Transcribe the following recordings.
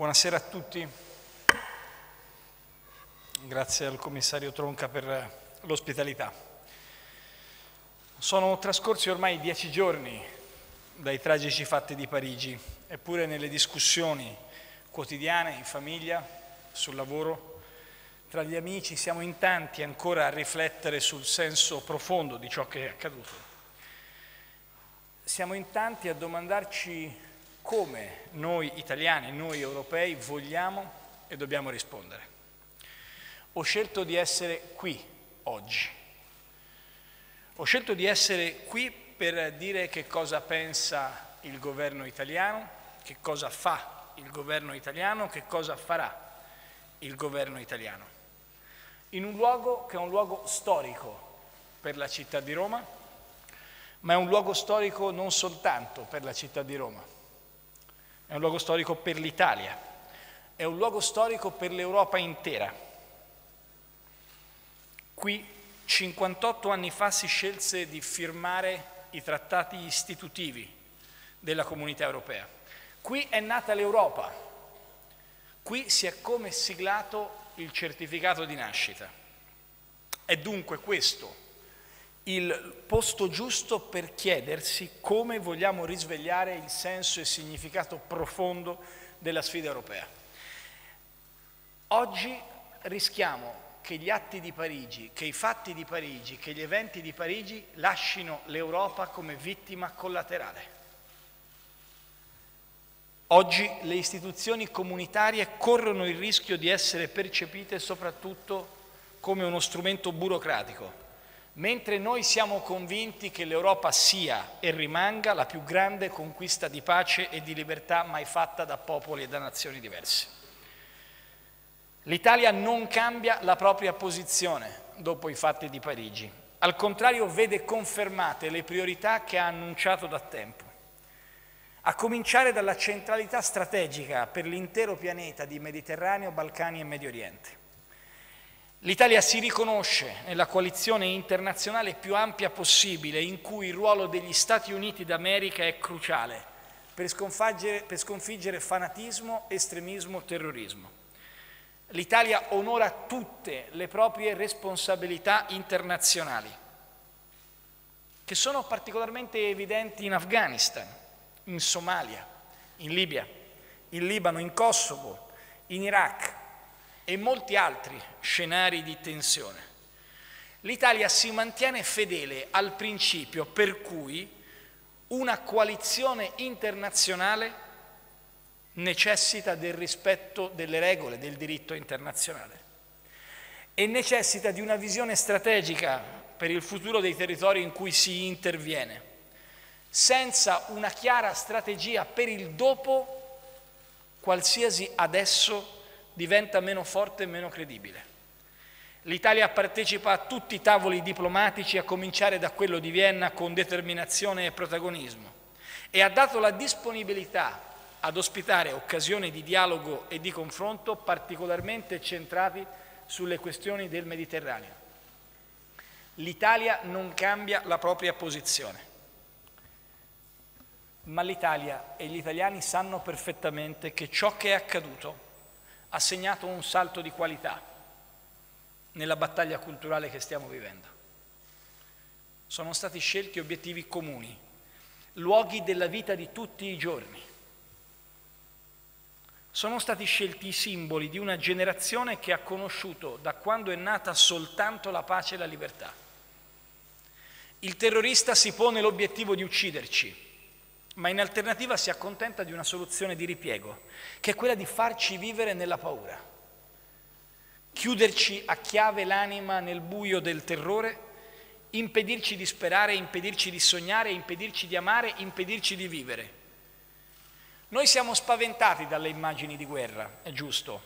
Buonasera a tutti. Grazie al commissario Tronca per l'ospitalità. Sono trascorsi ormai dieci giorni dai tragici fatti di Parigi, eppure nelle discussioni quotidiane, in famiglia, sul lavoro, tra gli amici siamo in tanti ancora a riflettere sul senso profondo di ciò che è accaduto. Siamo in tanti a domandarci come noi italiani, noi europei vogliamo e dobbiamo rispondere. Ho scelto di essere qui oggi. Ho scelto di essere qui per dire che cosa pensa il governo italiano, che cosa fa il governo italiano, che cosa farà il governo italiano. In un luogo che è un luogo storico per la città di Roma, ma è un luogo storico non soltanto per la città di Roma, è un luogo storico per l'Italia, è un luogo storico per l'Europa intera. Qui 58 anni fa si scelse di firmare i trattati istitutivi della comunità europea. Qui è nata l'Europa, qui si è come siglato il certificato di nascita. È dunque questo il posto giusto per chiedersi come vogliamo risvegliare il senso e significato profondo della sfida europea. Oggi rischiamo che gli atti di Parigi, che i fatti di Parigi, che gli eventi di Parigi lasciano l'Europa come vittima collaterale. Oggi le istituzioni comunitarie corrono il rischio di essere percepite soprattutto come uno strumento burocratico, mentre noi siamo convinti che l'Europa sia e rimanga la più grande conquista di pace e di libertà mai fatta da popoli e da nazioni diverse. L'Italia non cambia la propria posizione dopo i fatti di Parigi, al contrario vede confermate le priorità che ha annunciato da tempo a cominciare dalla centralità strategica per l'intero pianeta di Mediterraneo, Balcani e Medio Oriente. L'Italia si riconosce nella coalizione internazionale più ampia possibile in cui il ruolo degli Stati Uniti d'America è cruciale per sconfiggere, per sconfiggere fanatismo, estremismo, terrorismo. L'Italia onora tutte le proprie responsabilità internazionali, che sono particolarmente evidenti in Afghanistan, in Somalia, in Libia, in Libano, in Kosovo, in Iraq e molti altri scenari di tensione. L'Italia si mantiene fedele al principio per cui una coalizione internazionale necessita del rispetto delle regole del diritto internazionale e necessita di una visione strategica per il futuro dei territori in cui si interviene senza una chiara strategia per il dopo, qualsiasi adesso diventa meno forte e meno credibile. L'Italia partecipa a tutti i tavoli diplomatici, a cominciare da quello di Vienna, con determinazione e protagonismo e ha dato la disponibilità ad ospitare occasioni di dialogo e di confronto particolarmente centrati sulle questioni del Mediterraneo. L'Italia non cambia la propria posizione ma l'Italia e gli italiani sanno perfettamente che ciò che è accaduto ha segnato un salto di qualità nella battaglia culturale che stiamo vivendo. Sono stati scelti obiettivi comuni, luoghi della vita di tutti i giorni. Sono stati scelti i simboli di una generazione che ha conosciuto da quando è nata soltanto la pace e la libertà. Il terrorista si pone l'obiettivo di ucciderci, ma in alternativa si accontenta di una soluzione di ripiego, che è quella di farci vivere nella paura, chiuderci a chiave l'anima nel buio del terrore, impedirci di sperare, impedirci di sognare, impedirci di amare, impedirci di vivere. Noi siamo spaventati dalle immagini di guerra, è giusto,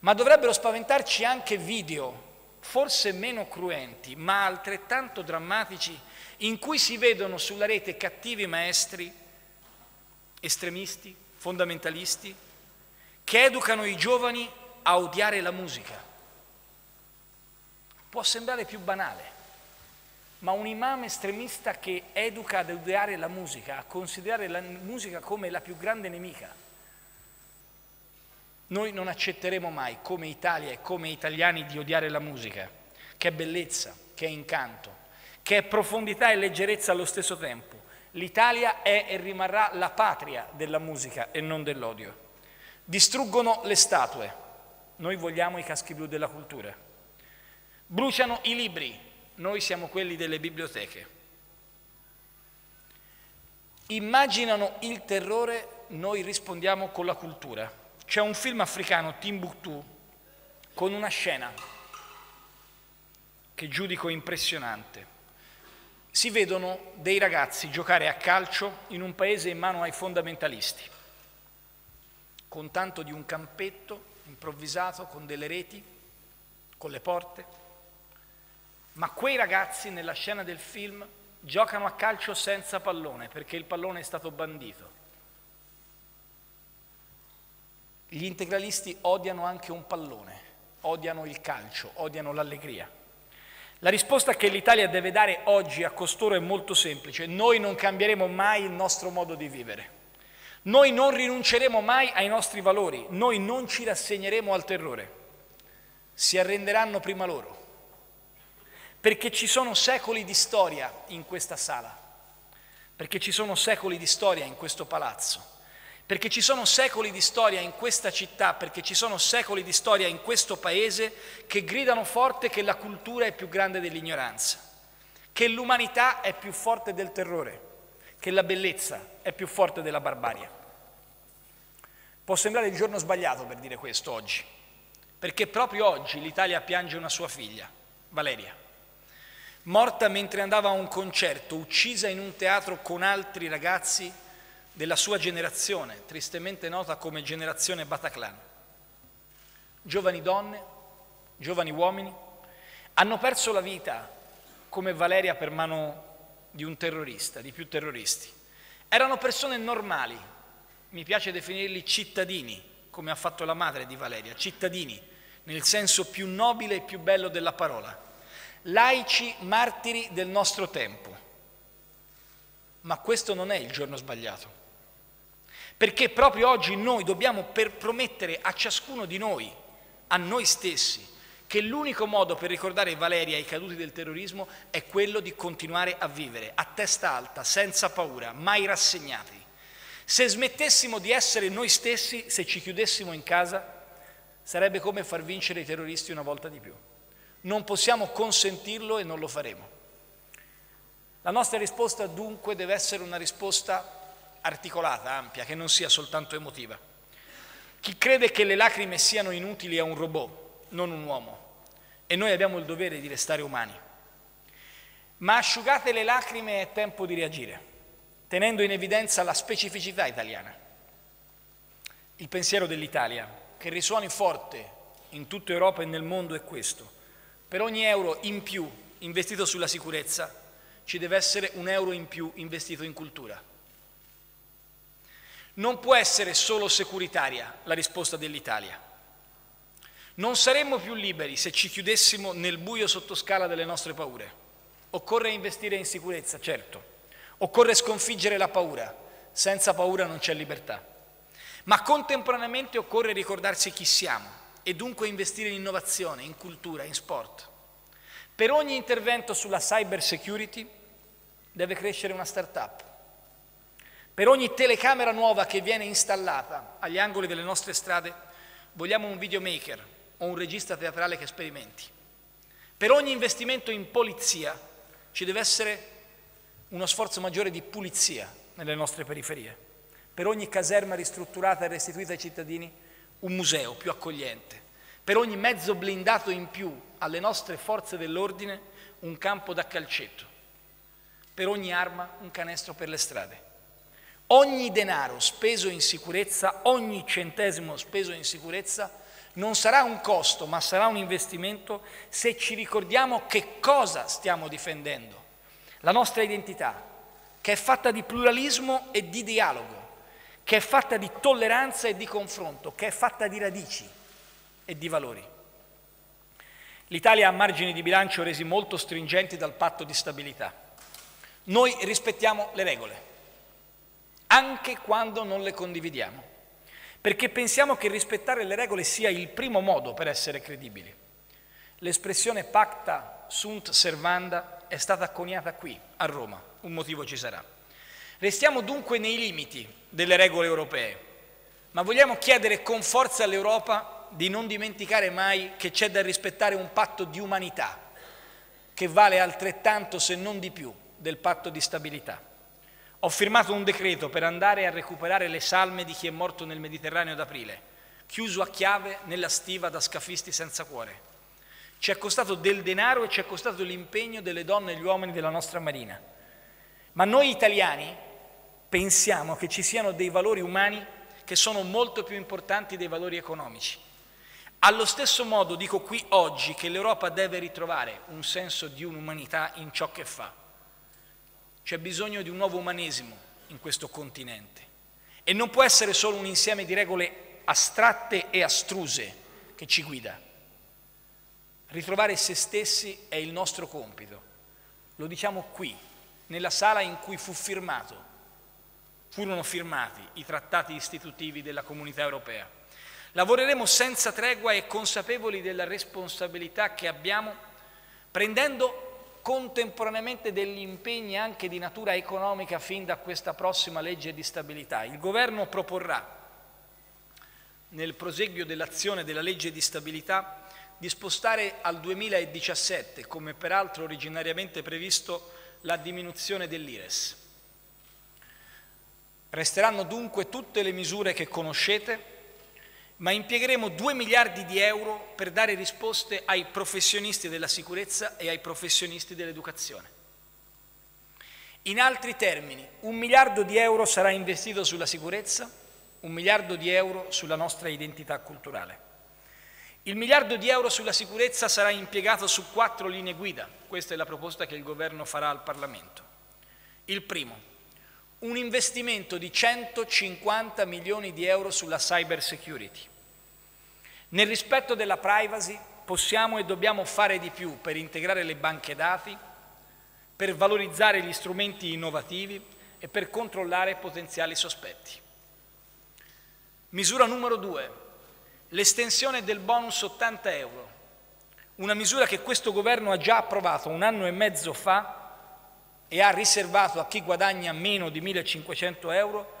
ma dovrebbero spaventarci anche video, forse meno cruenti, ma altrettanto drammatici, in cui si vedono sulla rete cattivi maestri, estremisti, fondamentalisti, che educano i giovani a odiare la musica. Può sembrare più banale, ma un imam estremista che educa ad odiare la musica, a considerare la musica come la più grande nemica, Noi non accetteremo mai, come Italia e come italiani, di odiare la musica, che è bellezza, che è incanto, che è profondità e leggerezza allo stesso tempo. L'Italia è e rimarrà la patria della musica e non dell'odio. Distruggono le statue, noi vogliamo i caschi blu della cultura. Bruciano i libri, noi siamo quelli delle biblioteche. Immaginano il terrore, noi rispondiamo con la cultura. C'è un film africano, Timbuktu, con una scena che giudico impressionante. Si vedono dei ragazzi giocare a calcio in un paese in mano ai fondamentalisti, con tanto di un campetto improvvisato, con delle reti, con le porte. Ma quei ragazzi nella scena del film giocano a calcio senza pallone perché il pallone è stato bandito. Gli integralisti odiano anche un pallone, odiano il calcio, odiano l'allegria. La risposta che l'Italia deve dare oggi a costoro è molto semplice. Noi non cambieremo mai il nostro modo di vivere. Noi non rinunceremo mai ai nostri valori. Noi non ci rassegneremo al terrore. Si arrenderanno prima loro perché ci sono secoli di storia in questa sala, perché ci sono secoli di storia in questo palazzo, perché ci sono secoli di storia in questa città, perché ci sono secoli di storia in questo paese che gridano forte che la cultura è più grande dell'ignoranza, che l'umanità è più forte del terrore, che la bellezza è più forte della barbarie. Può sembrare il giorno sbagliato per dire questo oggi, perché proprio oggi l'Italia piange una sua figlia, Valeria morta mentre andava a un concerto, uccisa in un teatro con altri ragazzi della sua generazione, tristemente nota come generazione Bataclan. Giovani donne, giovani uomini, hanno perso la vita come Valeria per mano di un terrorista, di più terroristi. Erano persone normali, mi piace definirli cittadini, come ha fatto la madre di Valeria, cittadini, nel senso più nobile e più bello della parola laici martiri del nostro tempo. Ma questo non è il giorno sbagliato, perché proprio oggi noi dobbiamo promettere a ciascuno di noi, a noi stessi, che l'unico modo per ricordare Valeria e i caduti del terrorismo è quello di continuare a vivere a testa alta, senza paura, mai rassegnati. Se smettessimo di essere noi stessi, se ci chiudessimo in casa, sarebbe come far vincere i terroristi una volta di più. Non possiamo consentirlo e non lo faremo. La nostra risposta dunque deve essere una risposta articolata, ampia, che non sia soltanto emotiva. Chi crede che le lacrime siano inutili è un robot, non un uomo, e noi abbiamo il dovere di restare umani. Ma asciugate le lacrime è tempo di reagire, tenendo in evidenza la specificità italiana. Il pensiero dell'Italia, che risuoni forte in tutta Europa e nel mondo, è questo. Per ogni euro in più investito sulla sicurezza ci deve essere un euro in più investito in cultura. Non può essere solo securitaria la risposta dell'Italia. Non saremmo più liberi se ci chiudessimo nel buio sottoscala delle nostre paure. Occorre investire in sicurezza, certo. Occorre sconfiggere la paura. Senza paura non c'è libertà. Ma contemporaneamente occorre ricordarsi chi siamo e dunque investire in innovazione, in cultura, in sport. Per ogni intervento sulla cyber security deve crescere una start-up. Per ogni telecamera nuova che viene installata agli angoli delle nostre strade vogliamo un videomaker o un regista teatrale che sperimenti. Per ogni investimento in polizia ci deve essere uno sforzo maggiore di pulizia nelle nostre periferie. Per ogni caserma ristrutturata e restituita ai cittadini un museo più accogliente, per ogni mezzo blindato in più alle nostre forze dell'ordine un campo da calcetto, per ogni arma un canestro per le strade. Ogni denaro speso in sicurezza, ogni centesimo speso in sicurezza non sarà un costo, ma sarà un investimento se ci ricordiamo che cosa stiamo difendendo. La nostra identità, che è fatta di pluralismo e di dialogo, che è fatta di tolleranza e di confronto, che è fatta di radici e di valori. L'Italia ha margini di bilancio resi molto stringenti dal patto di stabilità. Noi rispettiamo le regole, anche quando non le condividiamo, perché pensiamo che rispettare le regole sia il primo modo per essere credibili. L'espressione pacta sunt servanda è stata coniata qui, a Roma, un motivo ci sarà. Restiamo dunque nei limiti delle regole europee, ma vogliamo chiedere con forza all'Europa di non dimenticare mai che c'è da rispettare un patto di umanità, che vale altrettanto, se non di più, del patto di stabilità. Ho firmato un decreto per andare a recuperare le salme di chi è morto nel Mediterraneo ad aprile, chiuso a chiave nella stiva da scafisti senza cuore. Ci è costato del denaro e ci è costato l'impegno delle donne e gli uomini della nostra marina. Ma noi italiani pensiamo che ci siano dei valori umani che sono molto più importanti dei valori economici. Allo stesso modo dico qui oggi che l'Europa deve ritrovare un senso di un'umanità in ciò che fa. C'è bisogno di un nuovo umanesimo in questo continente e non può essere solo un insieme di regole astratte e astruse che ci guida. Ritrovare se stessi è il nostro compito. Lo diciamo qui, nella sala in cui fu firmato, furono firmati i trattati istitutivi della comunità europea. Lavoreremo senza tregua e consapevoli della responsabilità che abbiamo, prendendo contemporaneamente degli impegni anche di natura economica fin da questa prossima legge di stabilità. Il Governo proporrà, nel proseguio dell'azione della legge di stabilità, di spostare al 2017, come peraltro originariamente previsto, la diminuzione dell'IRES. Resteranno dunque tutte le misure che conoscete, ma impiegheremo 2 miliardi di euro per dare risposte ai professionisti della sicurezza e ai professionisti dell'educazione. In altri termini, un miliardo di euro sarà investito sulla sicurezza, un miliardo di euro sulla nostra identità culturale. Il miliardo di euro sulla sicurezza sarà impiegato su quattro linee guida, questa è la proposta che il Governo farà al Parlamento. Il primo, un investimento di 150 milioni di euro sulla cyber security. Nel rispetto della privacy possiamo e dobbiamo fare di più per integrare le banche dati, per valorizzare gli strumenti innovativi e per controllare potenziali sospetti. Misura numero due, l'estensione del bonus 80 euro, una misura che questo governo ha già approvato un anno e mezzo fa e ha riservato a chi guadagna meno di 1.500 euro,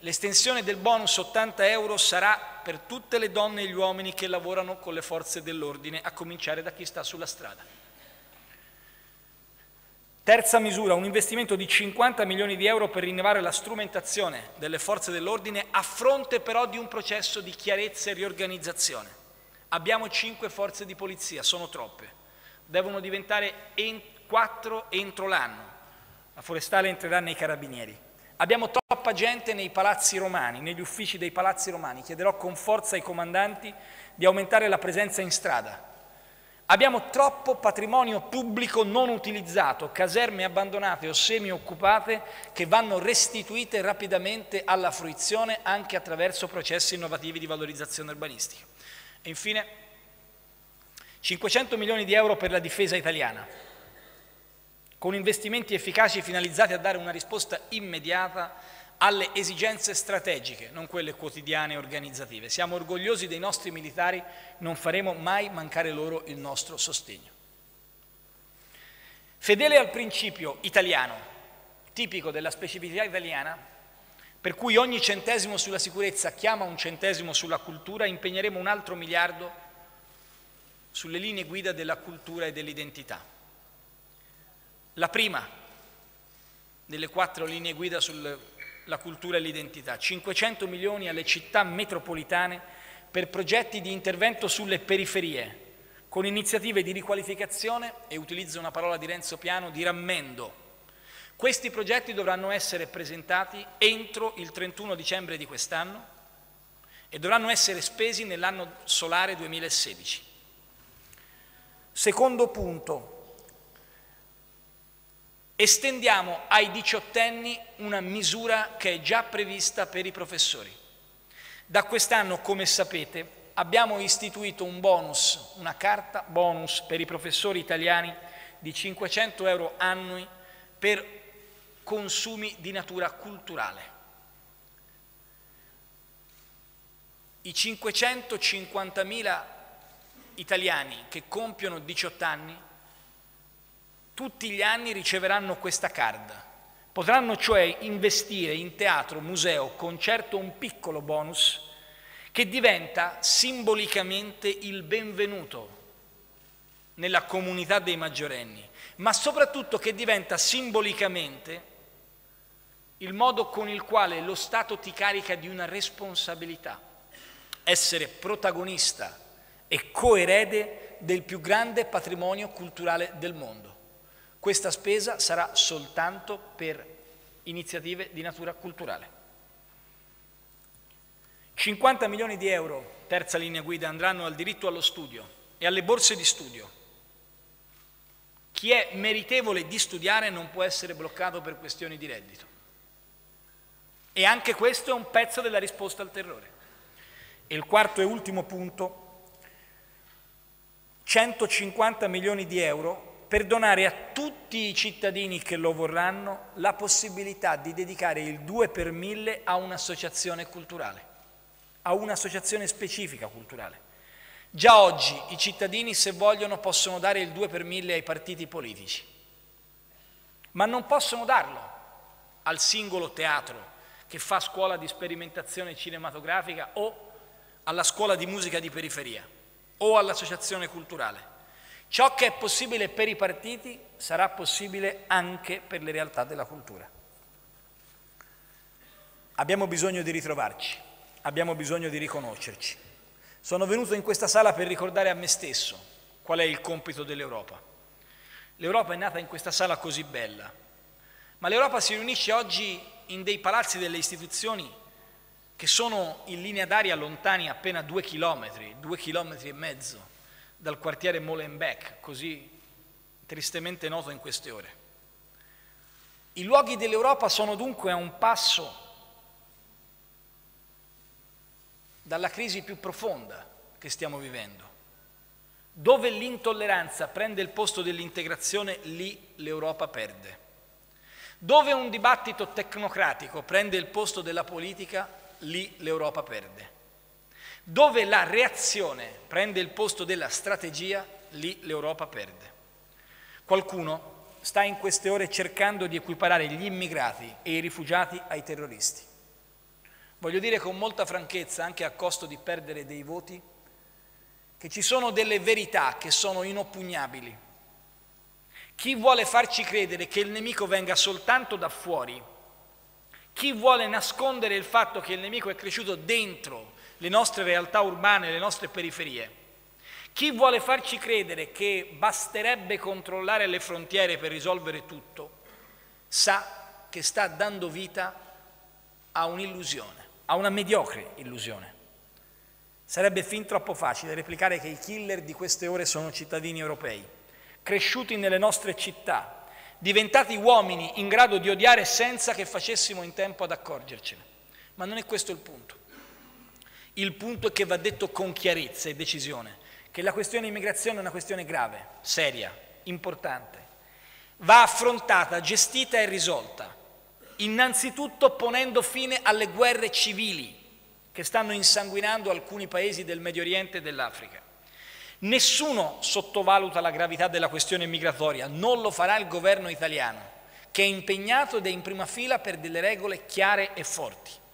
l'estensione del bonus 80 euro sarà per tutte le donne e gli uomini che lavorano con le forze dell'ordine, a cominciare da chi sta sulla strada. Terza misura, un investimento di 50 milioni di euro per rinnovare la strumentazione delle forze dell'ordine a fronte però di un processo di chiarezza e riorganizzazione. Abbiamo cinque forze di polizia, sono troppe, devono diventare quattro entro l'anno la forestale entrerà nei carabinieri. Abbiamo troppa gente nei palazzi romani, negli uffici dei palazzi romani. Chiederò con forza ai comandanti di aumentare la presenza in strada. Abbiamo troppo patrimonio pubblico non utilizzato, caserme abbandonate o semi-occupate che vanno restituite rapidamente alla fruizione anche attraverso processi innovativi di valorizzazione urbanistica. E infine 500 milioni di euro per la difesa italiana con investimenti efficaci finalizzati a dare una risposta immediata alle esigenze strategiche, non quelle quotidiane e organizzative. Siamo orgogliosi dei nostri militari, non faremo mai mancare loro il nostro sostegno. Fedele al principio italiano, tipico della specificità italiana, per cui ogni centesimo sulla sicurezza chiama un centesimo sulla cultura, impegneremo un altro miliardo sulle linee guida della cultura e dell'identità. La prima delle quattro linee guida sulla cultura e l'identità, 500 milioni alle città metropolitane per progetti di intervento sulle periferie, con iniziative di riqualificazione e utilizzo una parola di Renzo Piano, di rammendo. Questi progetti dovranno essere presentati entro il 31 dicembre di quest'anno e dovranno essere spesi nell'anno solare 2016. Secondo punto, estendiamo ai diciottenni una misura che è già prevista per i professori. Da quest'anno, come sapete, abbiamo istituito un bonus, una carta bonus per i professori italiani di 500 euro annui per consumi di natura culturale. i 550.000 italiani che compiono 18 anni tutti gli anni riceveranno questa card. Potranno cioè investire in teatro, museo, concerto un piccolo bonus che diventa simbolicamente il benvenuto nella comunità dei maggiorenni, ma soprattutto che diventa simbolicamente il modo con il quale lo Stato ti carica di una responsabilità, essere protagonista e coerede del più grande patrimonio culturale del mondo. Questa spesa sarà soltanto per iniziative di natura culturale. 50 milioni di euro, terza linea guida, andranno al diritto allo studio e alle borse di studio. Chi è meritevole di studiare non può essere bloccato per questioni di reddito. E anche questo è un pezzo della risposta al terrore. E il quarto e ultimo punto, 150 milioni di euro per donare a tutti i cittadini che lo vorranno la possibilità di dedicare il 2 per 1000 a un'associazione culturale, a un'associazione specifica culturale. Già oggi i cittadini, se vogliono, possono dare il 2 per 1000 ai partiti politici, ma non possono darlo al singolo teatro che fa scuola di sperimentazione cinematografica o alla scuola di musica di periferia o all'associazione culturale. Ciò che è possibile per i partiti sarà possibile anche per le realtà della cultura. Abbiamo bisogno di ritrovarci, abbiamo bisogno di riconoscerci. Sono venuto in questa sala per ricordare a me stesso qual è il compito dell'Europa. L'Europa è nata in questa sala così bella, ma l'Europa si riunisce oggi in dei palazzi delle istituzioni che sono in linea d'aria lontani appena due chilometri, due chilometri e mezzo dal quartiere Molenbeek, così tristemente noto in queste ore. I luoghi dell'Europa sono dunque a un passo dalla crisi più profonda che stiamo vivendo. Dove l'intolleranza prende il posto dell'integrazione, lì l'Europa perde. Dove un dibattito tecnocratico prende il posto della politica, lì l'Europa perde. Dove la reazione prende il posto della strategia, lì l'Europa perde. Qualcuno sta in queste ore cercando di equiparare gli immigrati e i rifugiati ai terroristi. Voglio dire con molta franchezza, anche a costo di perdere dei voti, che ci sono delle verità che sono inoppugnabili. Chi vuole farci credere che il nemico venga soltanto da fuori, chi vuole nascondere il fatto che il nemico è cresciuto dentro le nostre realtà urbane, le nostre periferie. Chi vuole farci credere che basterebbe controllare le frontiere per risolvere tutto, sa che sta dando vita a un'illusione, a una mediocre illusione. Sarebbe fin troppo facile replicare che i killer di queste ore sono cittadini europei, cresciuti nelle nostre città, diventati uomini in grado di odiare senza che facessimo in tempo ad accorgercene. Ma non è questo il punto. Il punto è che va detto con chiarezza e decisione che la questione immigrazione è una questione grave, seria, importante. Va affrontata, gestita e risolta, innanzitutto ponendo fine alle guerre civili che stanno insanguinando alcuni paesi del Medio Oriente e dell'Africa. Nessuno sottovaluta la gravità della questione migratoria, non lo farà il governo italiano, che è impegnato ed è in prima fila per delle regole chiare e forti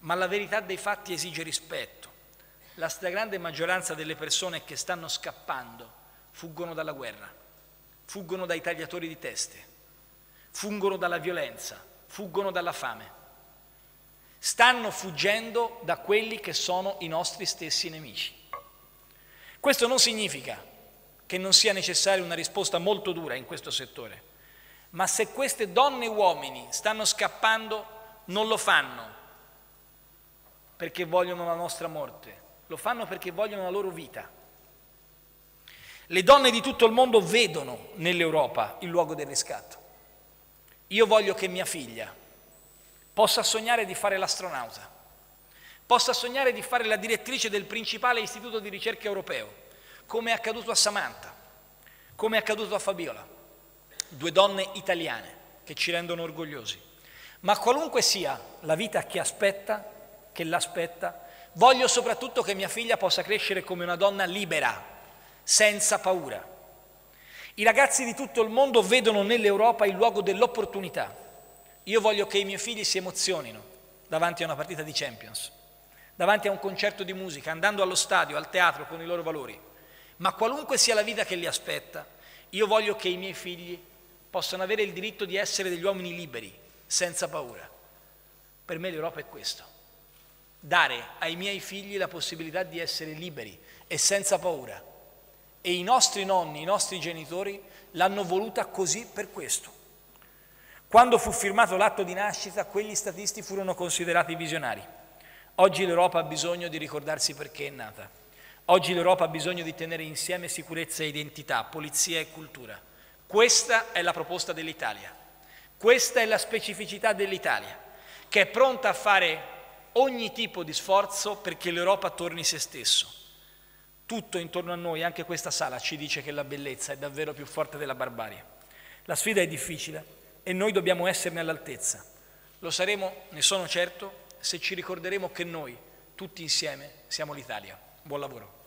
ma la verità dei fatti esige rispetto. La stragrande maggioranza delle persone che stanno scappando fuggono dalla guerra, fuggono dai tagliatori di teste, fuggono dalla violenza, fuggono dalla fame. Stanno fuggendo da quelli che sono i nostri stessi nemici. Questo non significa che non sia necessaria una risposta molto dura in questo settore, ma se queste donne e uomini stanno scappando, non lo fanno perché vogliono la nostra morte, lo fanno perché vogliono la loro vita. Le donne di tutto il mondo vedono nell'Europa il luogo del riscatto. Io voglio che mia figlia possa sognare di fare l'astronauta, possa sognare di fare la direttrice del principale istituto di ricerca europeo, come è accaduto a Samantha, come è accaduto a Fabiola, due donne italiane che ci rendono orgogliosi. Ma qualunque sia la vita che aspetta, che l'aspetta, Voglio soprattutto che mia figlia possa crescere come una donna libera, senza paura. I ragazzi di tutto il mondo vedono nell'Europa il luogo dell'opportunità. Io voglio che i miei figli si emozionino davanti a una partita di Champions, davanti a un concerto di musica, andando allo stadio, al teatro con i loro valori. Ma qualunque sia la vita che li aspetta, io voglio che i miei figli possano avere il diritto di essere degli uomini liberi, senza paura. Per me l'Europa è questo, dare ai miei figli la possibilità di essere liberi e senza paura. E i nostri nonni, i nostri genitori l'hanno voluta così per questo. Quando fu firmato l'atto di nascita, quegli statisti furono considerati visionari. Oggi l'Europa ha bisogno di ricordarsi perché è nata. Oggi l'Europa ha bisogno di tenere insieme sicurezza e identità, polizia e cultura. Questa è la proposta dell'Italia, questa è la specificità dell'Italia, che è pronta a fare ogni tipo di sforzo perché l'Europa torni se stesso. Tutto intorno a noi, anche questa sala, ci dice che la bellezza è davvero più forte della barbarie. La sfida è difficile e noi dobbiamo esserne all'altezza. Lo saremo, ne sono certo, se ci ricorderemo che noi, tutti insieme, siamo l'Italia. Buon lavoro.